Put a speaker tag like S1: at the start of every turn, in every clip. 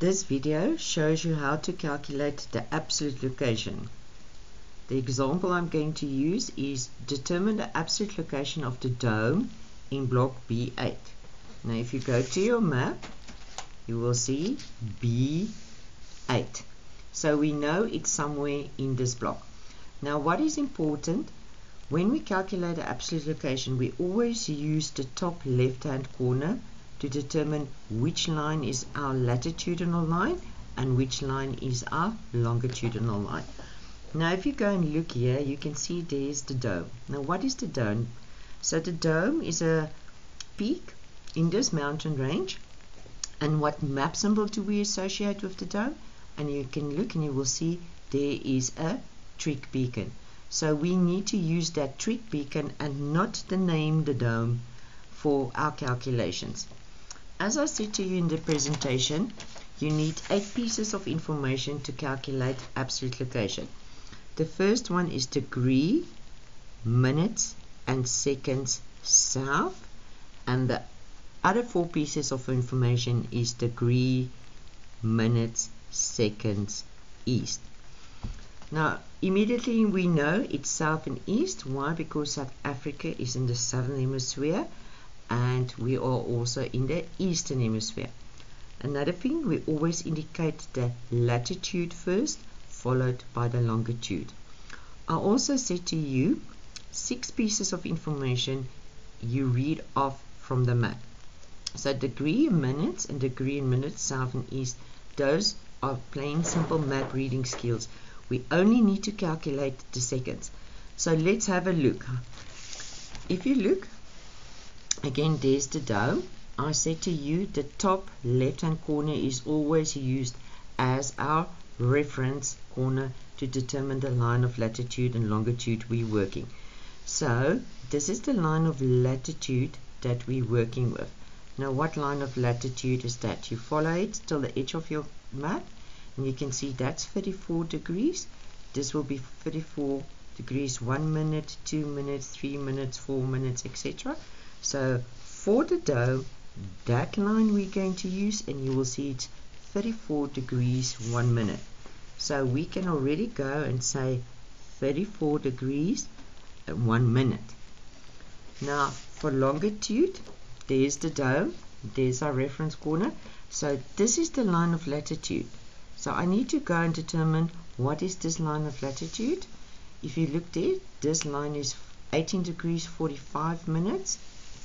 S1: This video shows you how to calculate the absolute location. The example I'm going to use is determine the absolute location of the dome in block B8. Now if you go to your map, you will see B8. So we know it's somewhere in this block. Now what is important, when we calculate the absolute location, we always use the top left hand corner to determine which line is our latitudinal line and which line is our longitudinal line. Now if you go and look here, you can see there's the dome. Now what is the dome? So the dome is a peak in this mountain range. And what map symbol do we associate with the dome? And you can look and you will see there is a trig beacon. So we need to use that trig beacon and not the name the dome for our calculations. As I said to you in the presentation, you need eight pieces of information to calculate absolute location. The first one is degree, minutes and seconds south and the other four pieces of information is degree, minutes, seconds, east. Now immediately we know it's south and east. Why? Because South Africa is in the southern hemisphere and we are also in the eastern hemisphere. Another thing, we always indicate the latitude first, followed by the longitude. I also said to you, six pieces of information you read off from the map. So degree in minutes and degree in minutes, south and east, those are plain simple map reading skills. We only need to calculate the seconds. So let's have a look. If you look, again there's the dome I said to you the top left hand corner is always used as our reference corner to determine the line of latitude and longitude we're working. So this is the line of latitude that we're working with. Now what line of latitude is that? You follow it till the edge of your map and you can see that's 34 degrees. This will be 34 degrees 1 minute 2 minutes 3 minutes 4 minutes etc so for the dome, that line we're going to use and you will see it's 34 degrees one minute. So we can already go and say 34 degrees at one minute. Now for longitude, there's the dome, there's our reference corner. So this is the line of latitude. So I need to go and determine what is this line of latitude. If you look there, this line is 18 degrees 45 minutes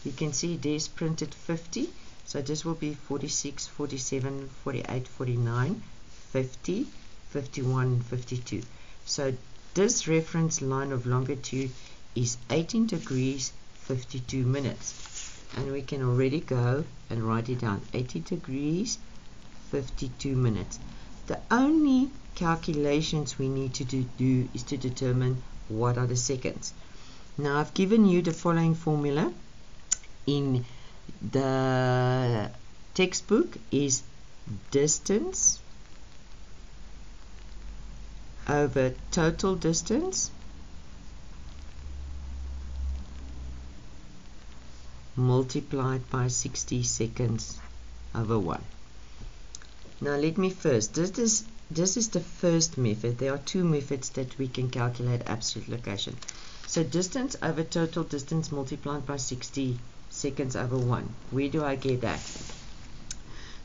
S1: you can see there's printed 50 so this will be 46 47 48 49 50 51 52 so this reference line of longitude is 18 degrees 52 minutes. And we can already go and write it down 80 degrees 52 minutes. The only calculations we need to do, do is to determine what are the seconds. Now I've given you the following formula in the textbook is distance over total distance multiplied by 60 seconds over 1. Now let me first, this is, this is the first method. There are two methods that we can calculate absolute location. So distance over total distance multiplied by 60 seconds over 1. Where do I get that?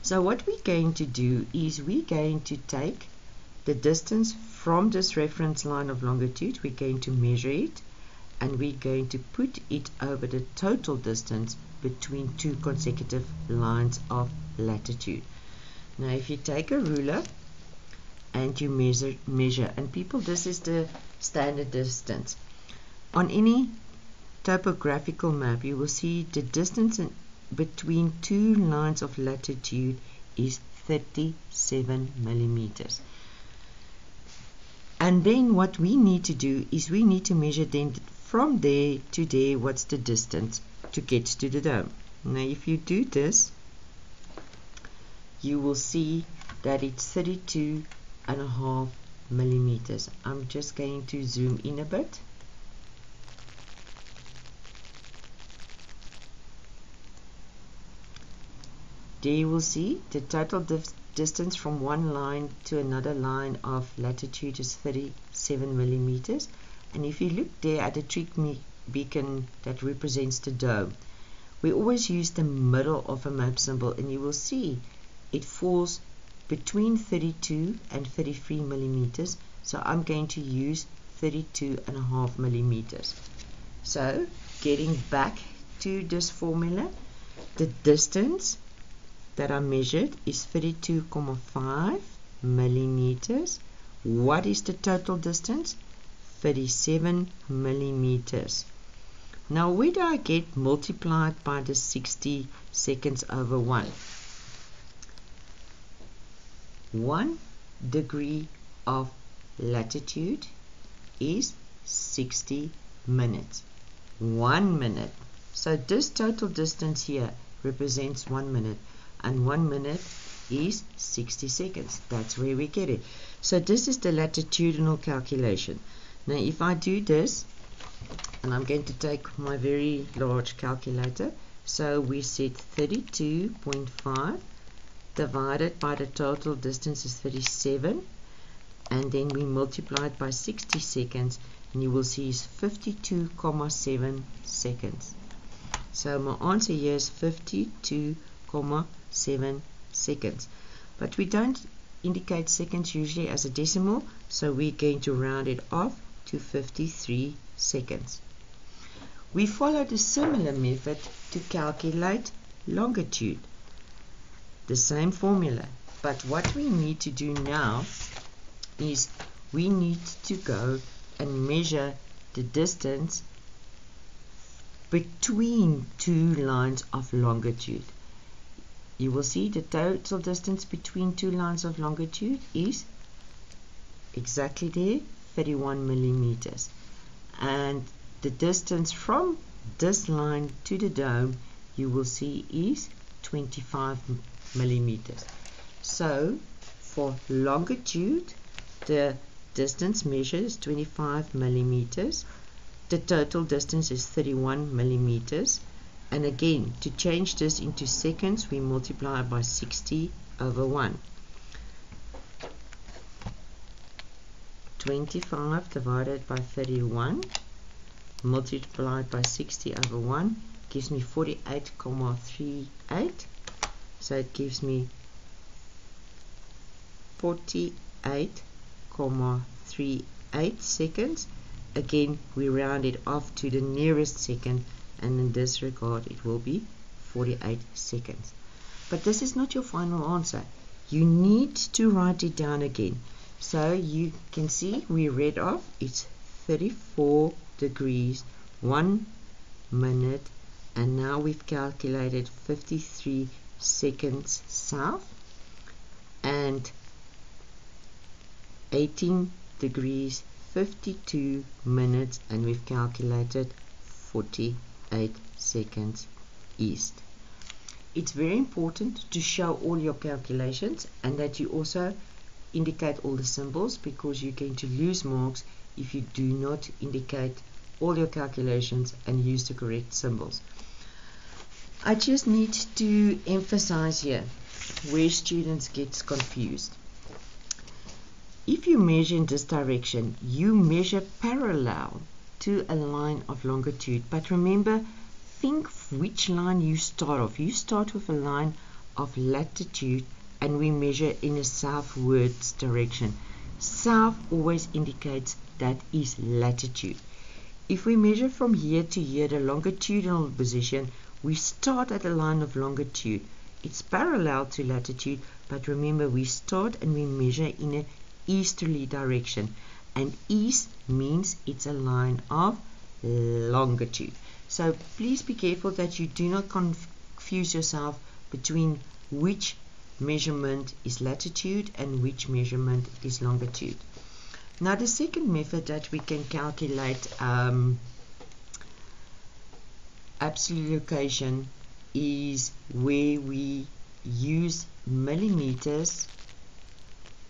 S1: So what we're going to do is we're going to take the distance from this reference line of longitude, we're going to measure it, and we're going to put it over the total distance between two consecutive lines of latitude. Now if you take a ruler and you measure, measure and people this is the standard distance. On any topographical map, you will see the distance between two lines of latitude is 37 millimeters. And then what we need to do is we need to measure then from there to there what's the distance to get to the dome. Now if you do this, you will see that it's 32 and a half millimeters. I'm just going to zoom in a bit. There you will see the total distance from one line to another line of latitude is 37 millimeters. And if you look there at the trig beacon that represents the dome we always use the middle of a map symbol and you will see it falls between 32 and 33 millimeters. So I'm going to use 32 and a half millimeters. So getting back to this formula the distance that I measured is 32.5 millimeters what is the total distance 37 millimeters now where do I get multiplied by the 60 seconds over 1? 1 degree of latitude is 60 minutes. 1 minute. So this total distance here represents 1 minute and 1 minute is 60 seconds. That's where we get it. So this is the latitudinal calculation. Now if I do this and I'm going to take my very large calculator so we set 32.5 divided by the total distance is 37 and then we multiply it by 60 seconds and you will see is 52.7 seconds so my answer here is 52.7 seconds but we don't indicate seconds usually as a decimal so we're going to round it off to 53 seconds we followed a similar method to calculate longitude. The same formula. But what we need to do now is we need to go and measure the distance between two lines of longitude. You will see the total distance between two lines of longitude is exactly there, 31 millimeters. And the distance from this line to the dome you will see is 25 millimeters. So for longitude the distance measured is 25 millimeters. The total distance is 31 millimeters and again to change this into seconds we multiply by 60 over 1 25 divided by 31 multiplied by 60 over 1 gives me 48,38 so it gives me 48,38 seconds. Again we round it off to the nearest second and in this regard it will be 48 seconds. But this is not your final answer. You need to write it down again. So you can see we read off it's 34 degrees 1 minute and now we've calculated 53 seconds south and 18 degrees 52 minutes and we've calculated 48 seconds east it's very important to show all your calculations and that you also indicate all the symbols because you're going to lose marks if you do not indicate all your calculations and use the correct symbols. I just need to emphasize here where students get confused. If you measure in this direction, you measure parallel to a line of longitude. But remember, think which line you start off. You start with a line of latitude and we measure in a southwards direction. South always indicates that is latitude. If we measure from here to here the longitudinal position, we start at a line of longitude. It's parallel to latitude, but remember we start and we measure in an easterly direction. And east means it's a line of longitude. So please be careful that you do not confuse yourself between which measurement is latitude and which measurement is longitude. Now the second method that we can calculate um, absolute location is where we use millimeters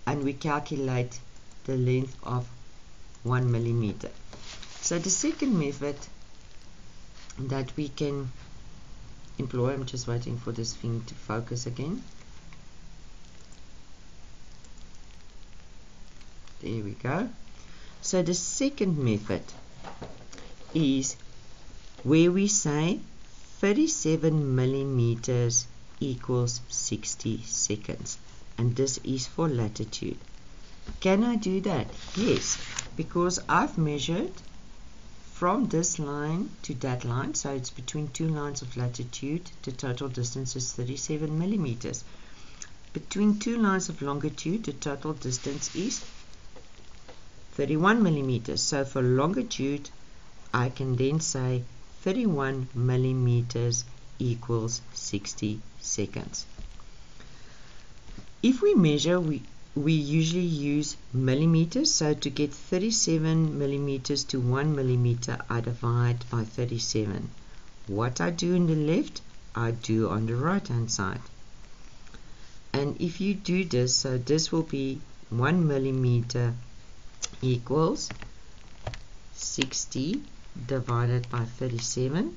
S1: and we calculate the length of one millimeter. So the second method that we can employ, I'm just waiting for this thing to focus again. there we go. So the second method is where we say 37 millimeters equals 60 seconds. And this is for latitude. Can I do that? Yes because I've measured from this line to that line so it's between two lines of latitude the total distance is 37 millimeters. Between two lines of longitude the total distance is 31 millimeters. So for longitude I can then say 31 millimeters equals 60 seconds. If we measure we we usually use millimeters so to get 37 millimeters to 1 millimeter I divide by 37 what I do in the left I do on the right hand side. And if you do this so this will be 1 millimeter equals 60 divided by 37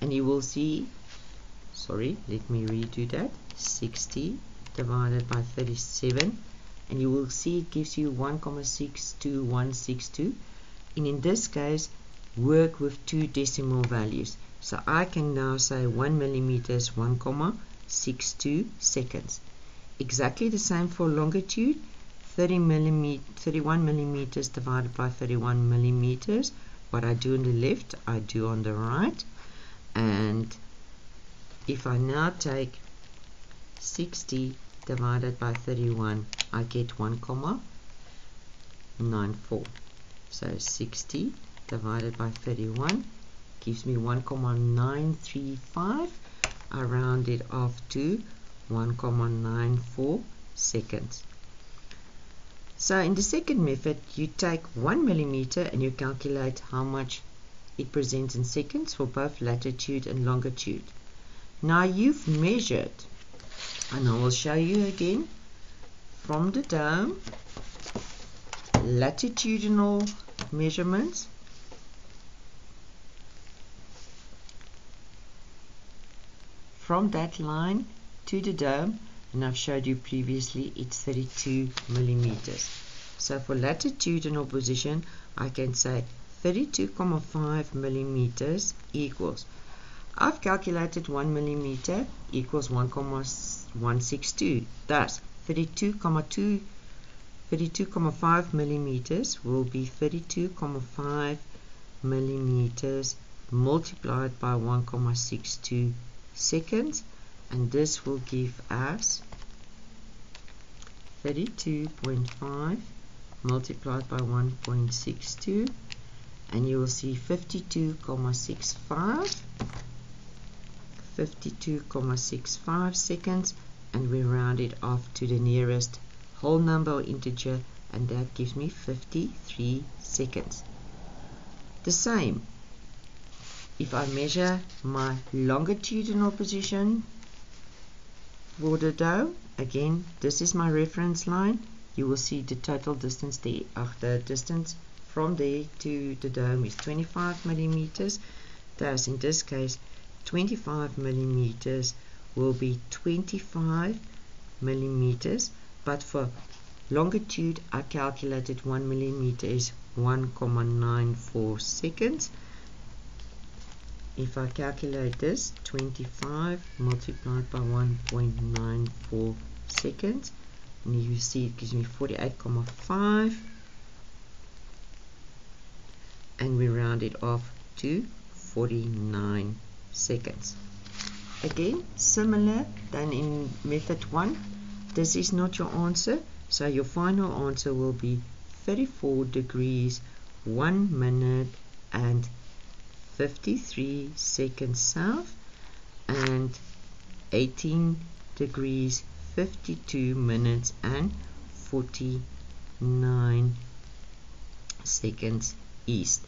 S1: and you will see sorry let me redo that 60 divided by 37 and you will see it gives you 1,62162 and in this case work with two decimal values. So I can now say 1 millimeters 1,62 seconds. Exactly the same for longitude. 30 millimeter 31 millimeters divided by 31 millimeters. What I do on the left I do on the right. And if I now take 60 divided by 31 I get 1,94 so 60 divided by 31 gives me 1,935 I round it off to 1,94 seconds. So in the second method you take 1 millimeter and you calculate how much it presents in seconds for both latitude and longitude. Now you've measured and I will show you again from the dome latitudinal measurements. From that line to the dome and I've showed you previously it's 32 millimeters. So for latitudinal position I can say 32,5 millimeters equals I've calculated 1 millimeter equals 1,162. Thus, 32,2 32,5 millimeters will be 32,5 millimeters multiplied by 1,62 seconds and this will give us 32.5 multiplied by 1.62 and you will see 52,65 52,65 seconds and we round it off to the nearest whole number or integer and that gives me 53 seconds. The same. If I measure my longitudinal position for the dome, again this is my reference line, you will see the total distance there. Of the distance from there to the dome is 25 millimeters. Thus in this case 25 millimeters will be 25 millimeters but for longitude I calculated 1 millimeter is 1,94 seconds. If I calculate this 25 multiplied by 1.94 seconds and you see it gives me 48,5 and we round it off to 49 seconds. Again, similar than in method 1, this is not your answer, so your final answer will be 34 degrees, 1 minute and 53 seconds south and 18 degrees 52 minutes and 49 seconds east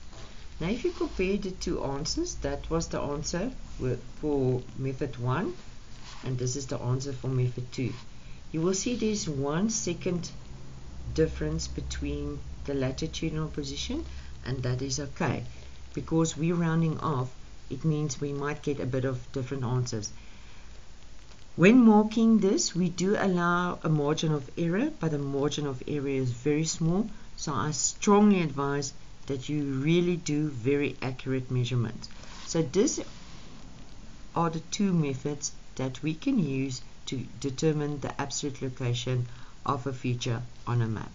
S1: now if you compare the two answers, that was the answer for method 1 and this is the answer for method 2. You will see there's one second difference between the latitudinal position and that is okay because we're rounding off it means we might get a bit of different answers. When marking this, we do allow a margin of error, but the margin of error is very small, so I strongly advise that you really do very accurate measurements. So these are the two methods that we can use to determine the absolute location of a feature on a map.